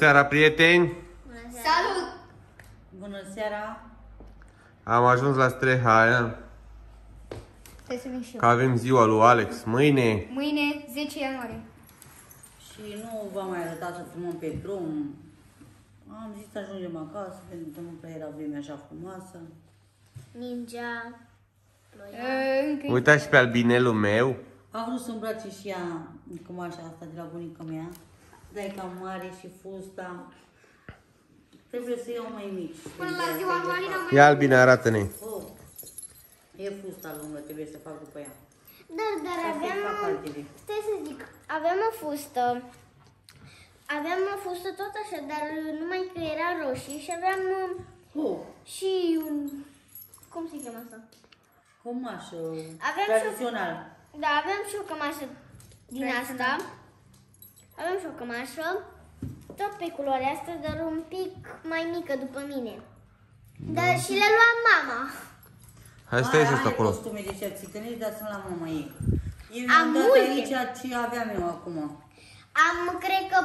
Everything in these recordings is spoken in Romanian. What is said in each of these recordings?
seara, prieteni! Salut! Bună seara! Am ajuns la Strehaia, Trebuie să vin și eu. că avem ziua lui Alex. Mâine, Mâine, 10 ianuarie. Și nu v-am mai arătat să filmăm pe drum. Am zis să ajungem acasă, pentru că nu prea era vremea așa frumoasă. Ninja. Uh, încă uitați și pe albinelul meu. A vrut să îmbrace și ea cămașa asta de la bunica mea. Dar e cam mare și fusta. Trebuie să iau mai mici. Până la ziua lui Alina mai... Ia albine, arată-ne. Oh, e fusta lungă, trebuie să fac după ea. Dar, dar Ca să aveam... fac altele. Stai să zic, aveam o fustă. Aveam o fustă tot așa, dar numai că era roșie și aveam uh, Oh, și un... Cum se cheamă asta? cămașă Aveam și- tradițional. Da, aveam și o cămașă din asta. Aveam și o cămașă, tot pe culoarea asta, dar un pic mai mică după mine. Dar și le lua mama. Hai stai Are- sus are acolo. costume de cerțitănești, dar sunt la mama ei. Eu Am am dat multe. aici ce aveam eu acum. Am, cred că,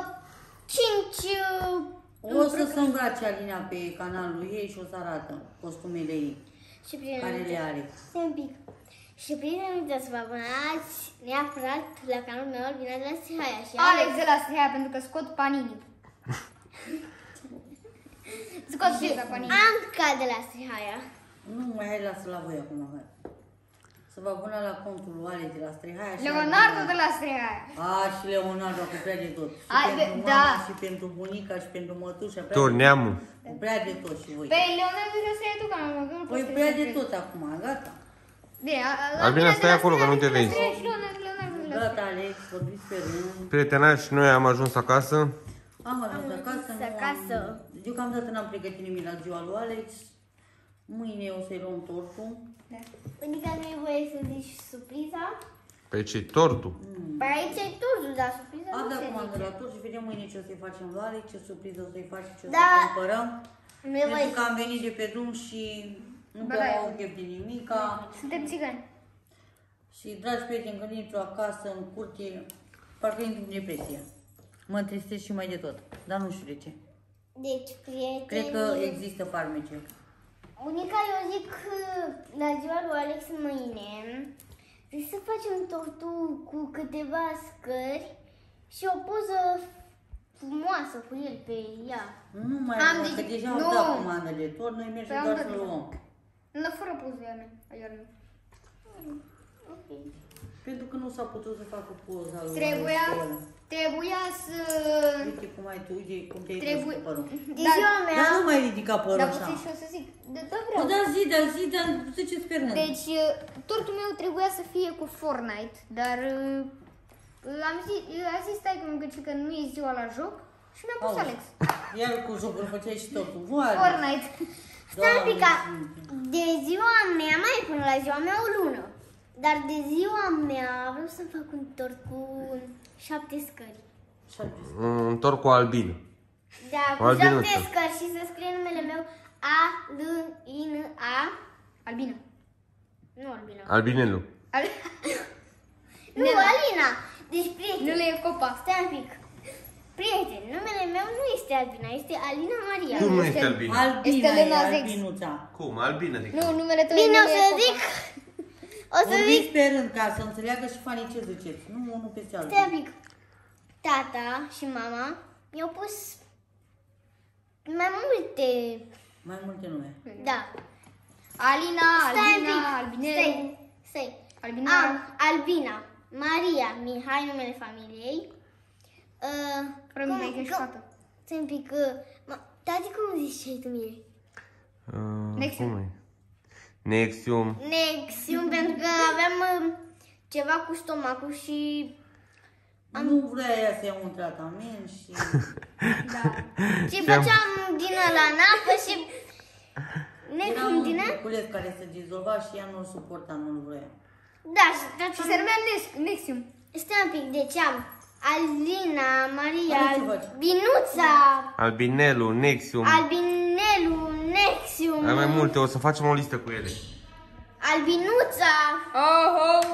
cinci... uh, O să se îmbrace Alina pe canalul ei și o să arată costumele ei, Și care le prietenii are. Stai un pic. Și prietenii uitați să vă abonați neapărat la canalul meu, Albina de la Sihaia. Și Alex de la Strehaia pentru că scot panini. Scot piesa panini. Anca de la Sihaia. Nu mai hai lasă la voi acum. hai. Să vă abona la contul lui Ale de la Strehaia. și Leonardo Albina. de la Strehaia. A, și Leonardo cu prea de tot. Și Ai, pentru da. mama, și pentru bunica, și pentru mătușa. prea Tot de- neamul. Cu prea de tot și voi. Pe Leonardo de la Strehaia tu canalul meu, că nu Păi poți prea să de te tot acum, gata. Bine, a- a- Albina, de stai la acolo, că nu te Strehaia, vezi. de la Strehaia și Leonardo, Leonardo de la Gata, Alex, vorbiți pe rând. Prietena și noi am ajuns acasă. Am ajuns acasă. ajuns nu acasă. Am, deocamdată n-am pregătit nimic la ziua lui Alex. Mâine o să-i luăm tortul. Bunica nu e voie să zici surpriza. Pe ce tortul? Păi aici e turtul, dar surpriza Am nu dat se comandă zice. la tort și vedem mâine ce o să-i facem lui Alex, ce surpriză o să-i facem, ce o Da. să cumpărăm. Nu e voie Pentru că am venit de pe drum și nu Ba prea da, au chef de nimica. Suntem țigani. Și, dragi prieteni, când intru acasă, în curte, parcă intru în depresie. Mă întristez și mai de tot, dar nu știu de ce. Deci, prietenii... Cred că există farmece. Bunica, eu zic că la ziua lui Alex mâine Vrei să facem tortul cu câteva scări și o poză frumoasă cu el pe ea. Nu mai Am am că zis- deja nu. am dat comandă de tot, noi mergem Păi am doar dat să deja. luăm. Nu, fără poze ale ale mele. Ok. Pentru că nu s-a putut să facă poza lui Trebuia, Alex cu ăla. trebuia să... Uite cum ai tu, uite cum te-ai Trebuie- pus cu părul. De Dar- ziua mea, Dar nu mai ridica părul Dar așa. puțin și o să zic. Da, da, Bă, vreau. da zi, da zi, dar ziceți pe rând. Deci, uh, tortul meu trebuia să fie cu Fortnite, dar uh, am zis, a zis stai că nu e ziua la joc și mi-a pus Auzi. Alex. Iar cu jocul făceai și totul. Vai, Fortnite. Stai un pic, ca Doamne de ziua mea, mai e până la ziua mea o lună. Dar de ziua mea vreau să fac un tort cu șapte scări. șapte. Un tort cu albin. Da, cu Albinuță. șapte scări și să scrie numele meu A, L, I, N, A. Albina. Nu Albina. Albinelul. Al... Nu, Alina. Deci, prieten, Nu le e copa. stai un pic. Prieten, numele meu nu este Albina, este Alina Maria. Cum nu este- este albina? Albina Este e Lena Zex. albinuța. Cum? Albina de Nu, numele tău Bine, nu o e să copa. zic, o să zic, Vorbiți pe rând ca să înțeleagă și fanii ce ziceți. Nu unul peste stai un altul. pic. Tata și mama mi-au pus mai multe, Mai multe nume. da. Alina, Stai un Albina, pic, Albinel. stai, stai. Albina. Am Albina, Maria, Mihai, numele familiei. Uh, Fără cum- mine, că ești cum- fată. Stai un pic, uh, ma- tati, cum ziceai tu mie? Uh, Nexium. cum e? Nexium. Nexium, pentru că aveam uh, ceva cu stomacul și Nu vrea ea să ia un tratament și... Da. Și Și am- făceam din ăla în apă și... Era Necum un din ăla? buculet care se dizolva și ea nu-l suporta, nu-l vrea. Da, și tot Și se numea Nex- Nexium. Stai un pic, deci am Alina, Maria, Hai, ce faci? Binuța, Albinelul, Nexium. Albinelu, Nexium, Ai mai multe, o să facem o listă cu ele. Albinuța Oh, oh.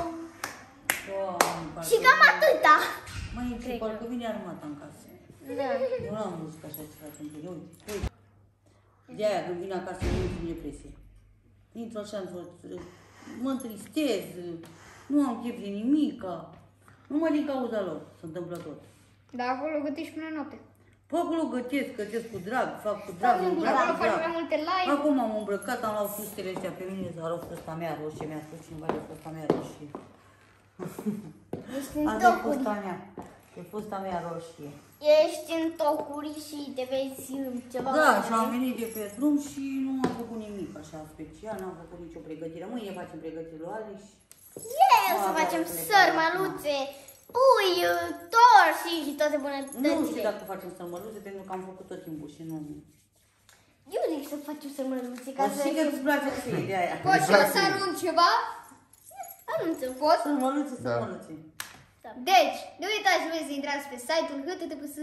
Doamne, parcă și cam atâta. Mai ce, parcă vine armata în casă. Da. Eu n-am văzut că așa ceva întâmplă. Uite, uite. De aia când vin acasă nu intru în depresie. Intru așa într-o... Mă întristez, nu am chef de nimica. Numai din cauza lor se întâmplă tot. Dar acolo gătești până noapte. Pe acolo gătesc, gătesc cu drag, fac cu drag, Acolo îmbrac cu faci drag. mai multe live. Acum am îmbrăcat, am luat fustele astea pe mine, s-a luat fusta mea roșie, mi-a spus cineva de fusta mea roșie. Ești în Asta e tocuri. fusta mea, e fusta mea roșie. Ești în tocuri și te vezi uh, ceva. Da, mai și am venit de pe drum și nu am făcut nimic așa special, n-am făcut nicio pregătire. Mâine facem pregătire lui Alex. Eu să Ah, facem da, să ne sărmăluțe, pui, uh, torși și toate Nu știu bunătățile. dacă facem sămăluțe, pentru că am făcut tot timpul și nu... Eu zic să facem sărmăluțe ca O să... și că îți place ție de aia. Poți și eu să anunț ceva? Anunță. Pot? Sămăluțe, Da. sămăluțe. Deci, nu uitați voi să intrați pe site-ul https...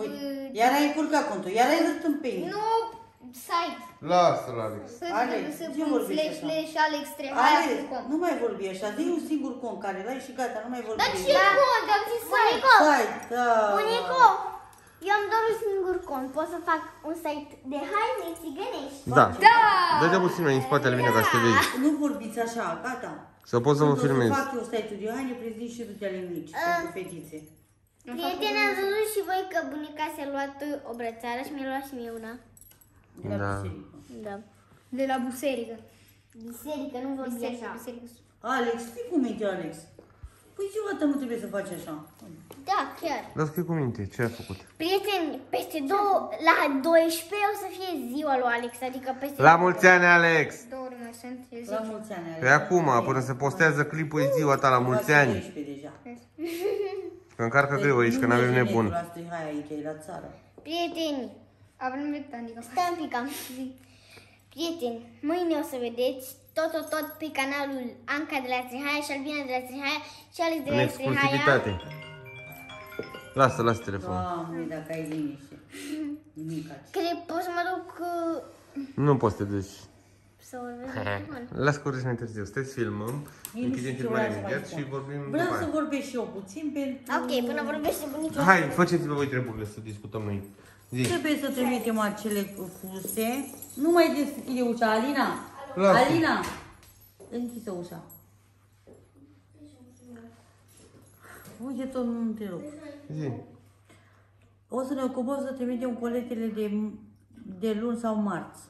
Uite, iar ai încurcat contul, iar ai rât în peine. Nu site. Lasă-l, Alex. Alex, ce vorbești așa? slash Ale, alextrehaia.com nu mai vorbi așa, zi un singur cont care l-ai și gata, nu mai vorbi. Dar de ce el. cont? Am zis site. Bunico, Hai, da. bunico, eu am doar un singur cont. Pot să fac un site de haine țigănești. Da. Da! Dă-te puțin mai în spatele mine ca să te vezi. Nu vorbiți așa, gata. Să pot să vă Când o filmez. fac eu site-ul de haine, prezint și du ale mici, pentru fetițe. Prieteni, ați văzut și voi că bunica și-a luat o brățară și mi-a luat și mie una. De la Da. biserică. Da. De la biserică. Biserică, nu vorbi Biserică, așa. biserică. Alex, știi cum e, Alex? Păi niciodată nu trebuie să faci așa. Da, chiar. Dar scrie cu minte, ce ai făcut? Prieteni, peste două, la 12 o să fie ziua lui Alex, adică peste... La mulți ani, Alex! Două ori mai sunt, eu La zic. mulți ani, Alex. Pe acum, până se postează clipul, e ziua ta la mulți ani. 12 deja. Că încarcă greu aici, că Nu n-avem merge nebun. netul La Strihai aici, e la țară. Prieteni, Avem dreptate, adică stai un pic, am zi. Prieteni, mâine o să vedeți tot, tot, tot pe canalul Anca de la Strihaia și Albina de la Strihaia și Alex de În la Strihaia. exclusivitate. Lasă, lasă telefonul. Doamne, dacă ai liniște. Nimic aici. Că pot să mă duc uh, Nu poți să te duci. Să vorbesc la telefon. Las că urmezi mai târziu. Stai să filmăm, Eu nu închidem știu ce filmarea vreau să imediat mai și spun. vorbim Vreau după să aia. vorbesc și eu puțin pentru... Ok, până vorbește bunica. Hai, faceți-vă voi treburile să discutăm noi. Zi. Trebuie să trimitem acele fuste. Nu mai deschide ușa, Alina. Lasă. Alina. Închisă ușa. Uite tot, nu te rog. Zi. O să ne ocupăm să trimitem coletele de, de luni sau marți.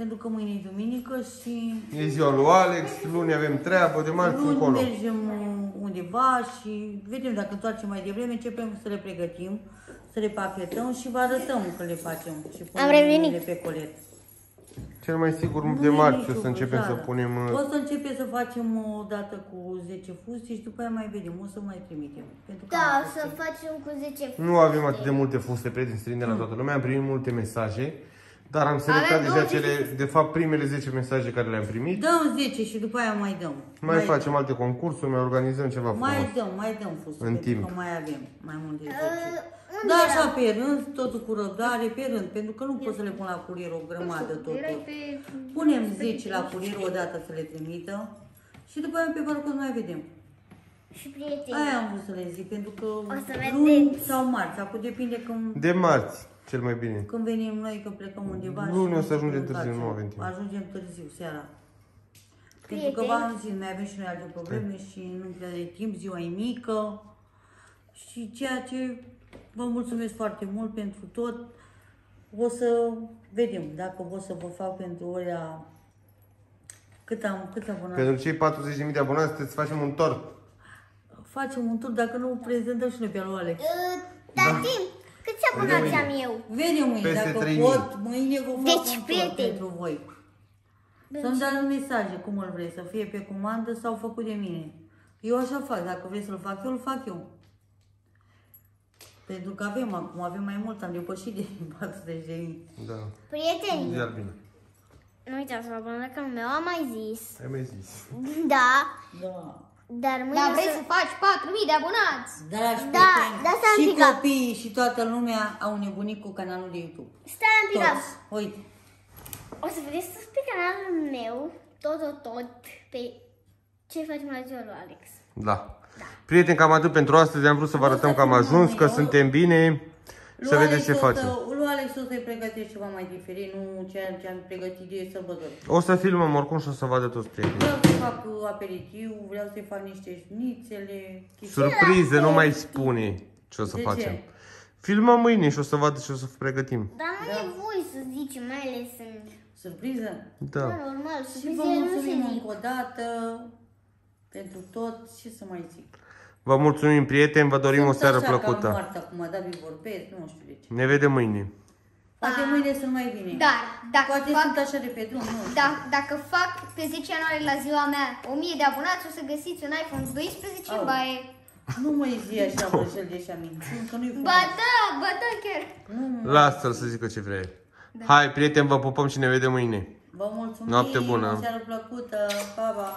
Pentru că mâine e duminică și E ziua lui Alex, luni avem treabă, de marți luni încolo. mergem undeva și vedem dacă întoarcem mai devreme, începem să le pregătim, să le pachetăm și vă arătăm că le facem și punem Am revenit. numele pe colet. Cel mai sigur Nu de e marți nicio o să începem să greșeală. punem... uh, O să începem să facem o dată cu 10 fuste și după aia mai vedem, o să mai trimitem. Pentru că Da, am să fuste. facem cu 10 Nu avem atât de multe fuste prieteni străini de la toată lumea, am primit multe mesaje, dar am selectat Avem deja 20 cele, de fapt, primele 10 mesaje care le-am primit. Dăm 10 și după aia mai dăm. Mai facem alte concursuri, mai organizăm ceva frumos. Mai dăm, mai dăm fuste, În pentru timp. că mai avem mai mult de 10. unde Da, era? așa pe rând, totul cu răbdare, pe rând, pentru că nu pot să le pun la curier o grămadă Erai totul. pe... Punem 10 la curier o dată să le trimită și după aia pe parcurs mai vedem. și prieteni. Aia am vrut să le zic, pentru că să luni vedeți. sau marți, acum depinde când, De marți, cel mai bine. când venim noi, că plecăm undeva. și Luni nu o să știu ajungem când târziu, facem. nu avem timp. Ajungem târziu, seara. Pentru Prieteni. că v-am zis, mai avem și noi alte probleme și nu prea de timp, ziua e mică și ceea ce vă mulțumesc foarte mult pentru tot. O să vedem dacă pot să vă fac pentru ora cât am, cât abonați. Pentru cei 40.000 de abonați, trebuie să facem un tort. Facem un tur, dacă nu prezentăm și noi pe lui Alex. Uh, Tati, câți abonați am eu? Vedem mâine, Peste dacă 3000. pot, mâine vă fac Deci, un tur prieteni. pentru voi. Să-mi dați mesaje, cum îl vrei, să fie pe comandă sau făcut de mine. Eu așa fac, dacă vrei să-l fac eu, îl fac eu. Pentru că avem acum, avem mai mult, am depășit de 40 de mii. Da. Prieteni, Iar bine. nu uitați să vă abonați că meu am mai zis. Ai mai zis. Da, Da. Dar mâine Dar o vrei să... să faci 4.000 de abonați? Dragi Da, prieteni, da, stai un și pic, da. copiii și toată lumea au nebunit cu canalul de YouTube. Stai un pic, Toți. Uite. o să vedeți sus pe canalul meu, tot, tot, tot, pe ce facem la ziua lui Alex. Da. Prieteni, cam atât pentru astăzi. Am vrut să vă arătăm că am ajuns, că suntem bine. să vedeți ce Alex o face. Să, lui Alex o să-i pregătești ceva mai diferit, nu ceea ce am pregătit eu sărbători. O să filmăm oricum și o să vadă toți prietenii. Vreau să fac uh, aperitiv, vreau să-i fac niște șnițele, chestii. Surprize, nu mai spune ce o să De facem. ce? Filmăm mâine și o să vadă ce o să pregătim. Dar nu e voi să zici, mai ales în... Surpriză? Da. Da, normal, Și vă surprizele nu se mulțumim zic. încă o dată pentru tot, ce să mai zic. Vă mulțumim, prieteni, vă dorim o Sunt seară așa Ca plăcută. moartă acum, David vorbesc, nu știu de ce. Ne vedem mâine. Poate mâine sunt mai bine. Dar, dacă Poate fac, sunt așa de pe drum, nu știu. da, dacă fac pe 10 ianuarie la ziua mea 1000 de abonați, o să găsiți un iPhone 12 Au. baie. Nu mai zi așa, Brăjel de așa minciun, că nu-i Ba frumos. da, ba da chiar. Nu, Lasă-l să zică ce vrea. Hai, prieteni, vă pupăm și ne vedem mâine. Vă mulțumim, Noapte bună. o seară plăcută, pa, pa.